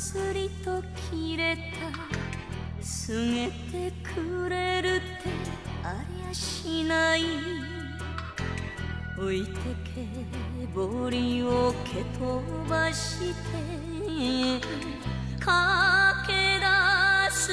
つりと切れた。すげてくれるってありゃしない。置いてけぼりを蹴飛ばして。駆け出す。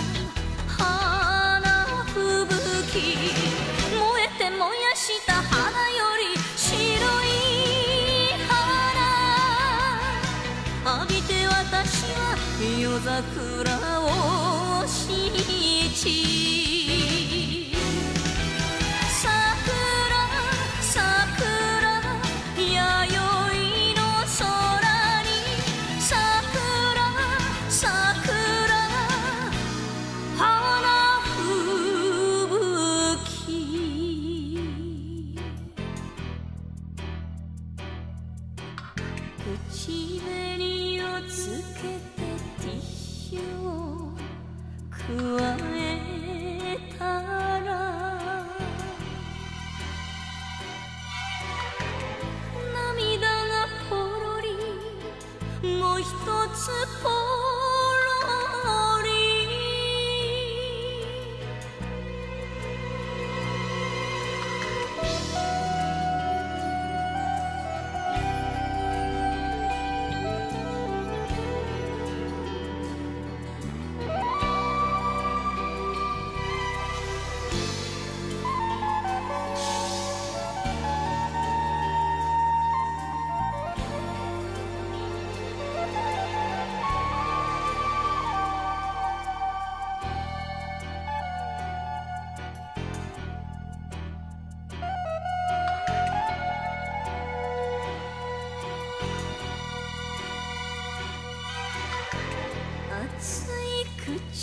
桜をしち桜桜弥生の空に桜桜花吹雪口紅をつけてティッシュを加えたら涙がポロリもう一つポロリ。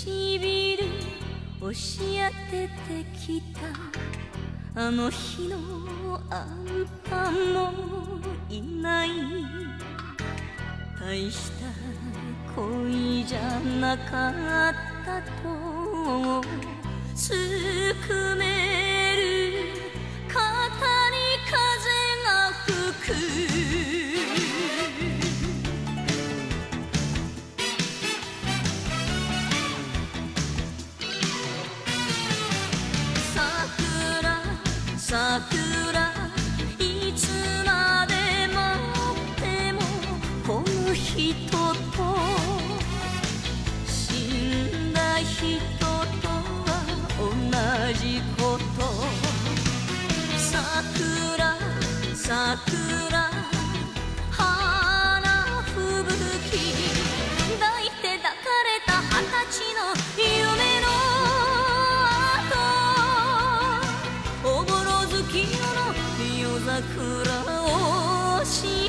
唇押し当ててきたあの日のあんたもいない大した恋じゃなかったと。すくめる肩に風が吹く。桜夜の夜桜をし